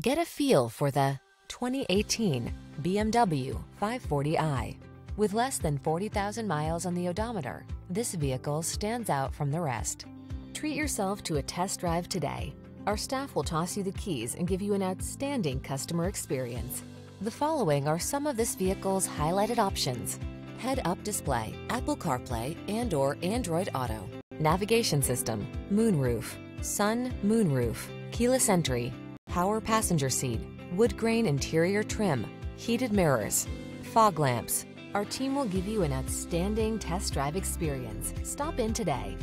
Get a feel for the 2018 BMW 540i. With less than 40,000 miles on the odometer, this vehicle stands out from the rest. Treat yourself to a test drive today. Our staff will toss you the keys and give you an outstanding customer experience. The following are some of this vehicle's highlighted options. Head-up display, Apple CarPlay and or Android Auto, navigation system, moonroof, sun, moonroof, keyless entry, power passenger seat, wood grain interior trim, heated mirrors, fog lamps. Our team will give you an outstanding test drive experience. Stop in today.